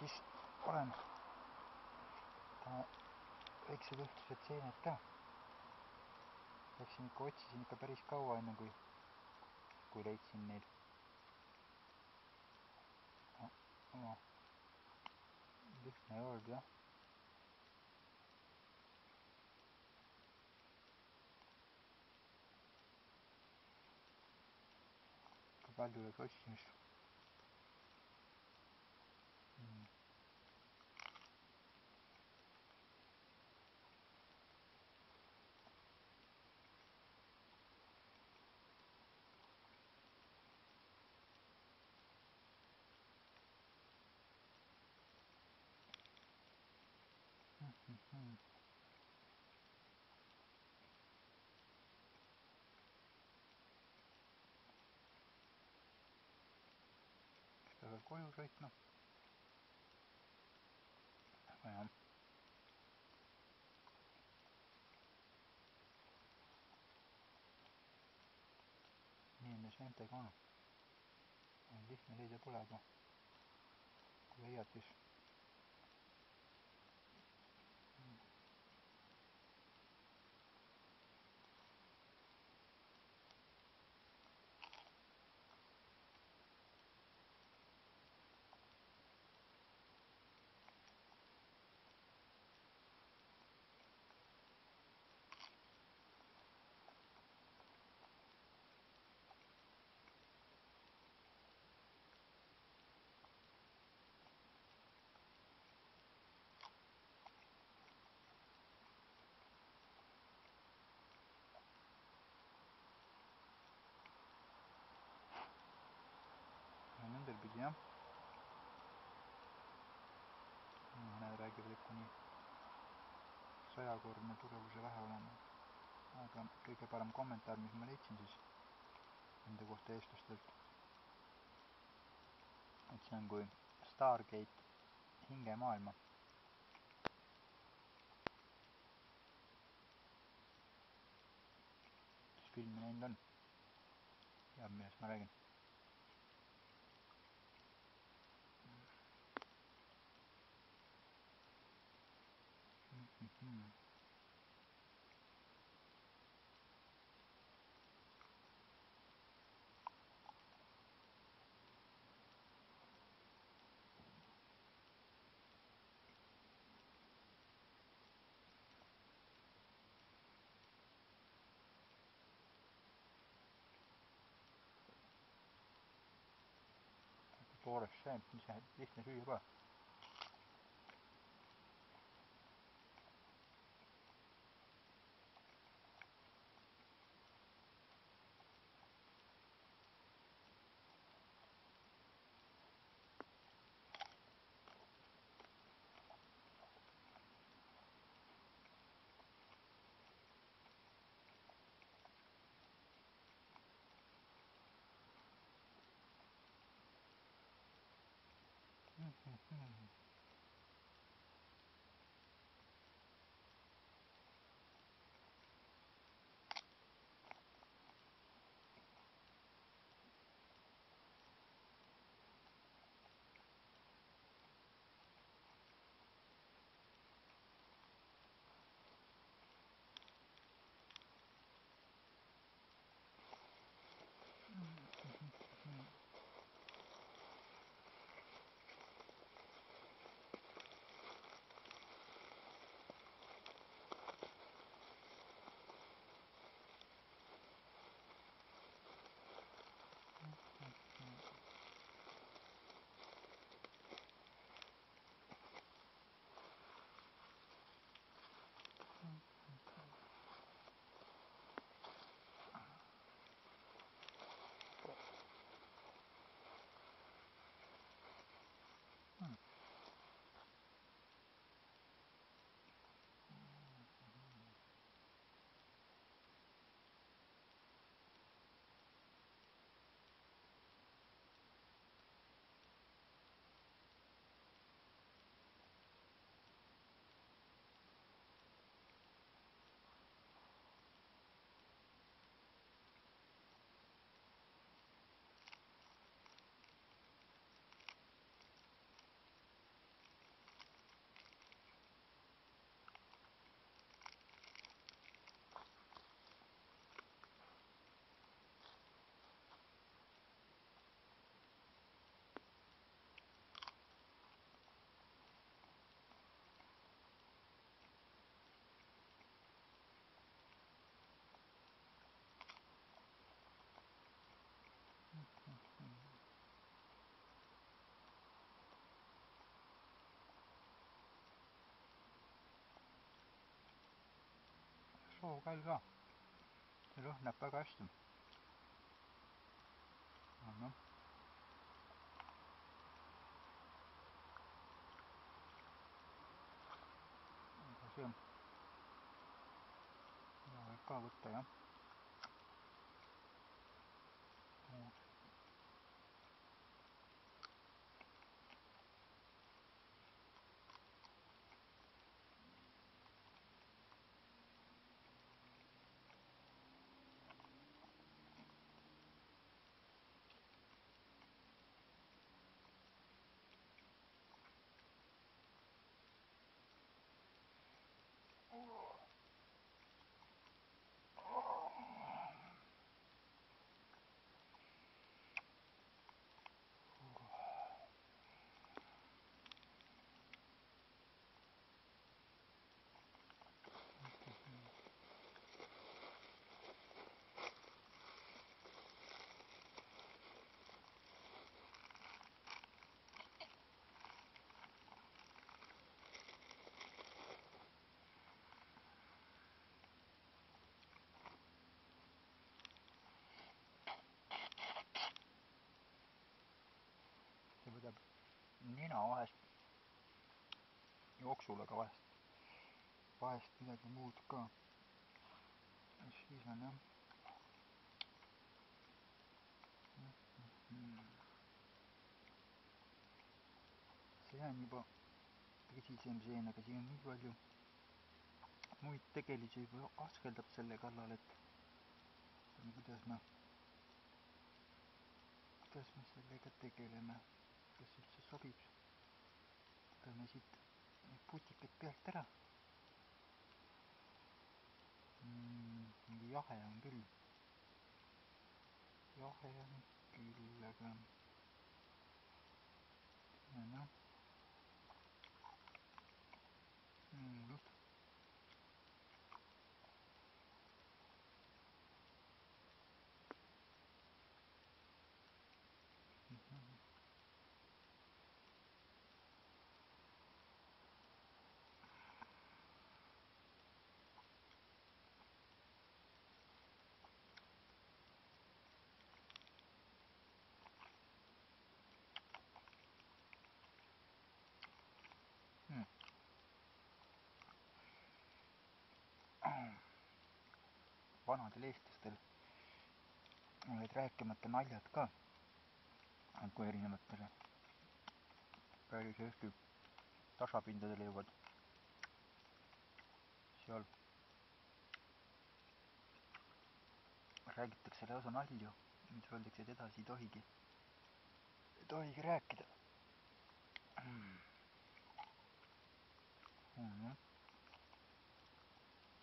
siis olen väiksed õhtused seened ka. Läksin ikka, otsisin ikka päris kaua, enne kui, kui leidsin neid no,. lihtne olnud jah palju läks otsimist koju sõitma. aga jah. nii nende seentega on. lihtne leida pole, aga kui leiad, siis jah. mõned räägivad, et kuni sajakordne tugevuse vahe olema. aga kõige parem kommentaar, mis ma leidsin siis nende kohta eestlastelt, et see on kui Stargate hingemaailma. filmi näinud on, teab, millest ma räägin toores seent, mis lihtne süüa pole Mm-hmm. Sookall ka. see lõhnab väga hästi. noh. aga see võib ka võtta jah. see võtab nina vahest jooksule ka vahest, vahest midagi muud ka. siis on jah. see on juba tõsisem seen, aga siin on nii palju muid tegelisi juba askeldab selle kallal, et kuidas ma, kuidas me sellega tegeleme kas üldse sobib. võtame siit need putikaid pealt ära mm,. jahe on küll. jahe on küll, aga noh vanadel eestlastel olid rääkimata naljad ka, kui erinevatele päris Eesti tasapindadele jõuavad. seal räägitakse lausa nalju, mida öeldakse, et edasi ei tohigi, ei tohigi rääkida mm.. Mm.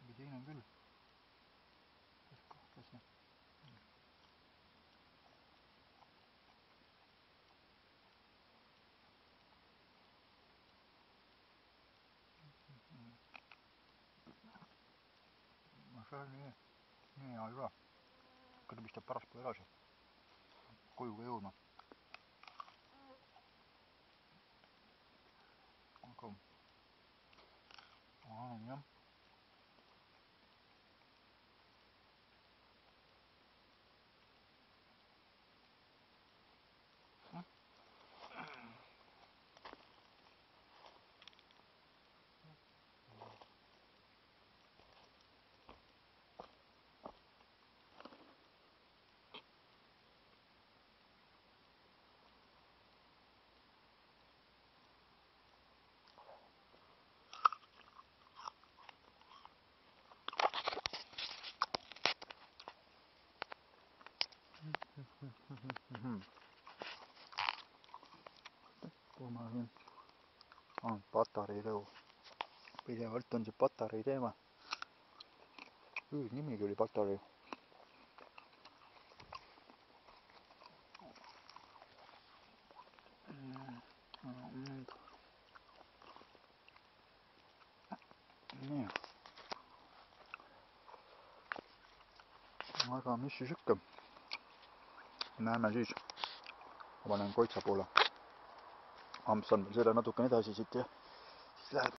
aga siin on küll kahtlasi. no see nii, hea juba. küll pistab pärastpoole edasi koju ka jõudma. aga, jah ah,, Patarei lõu. pidevalt on see Patarei teema. hüüdnimigi oli Patarei. nii. aga mis siis ikka näeme siis. ma panen koitsa poole. Amps on veel selle natukene edasi siit ja siis läheb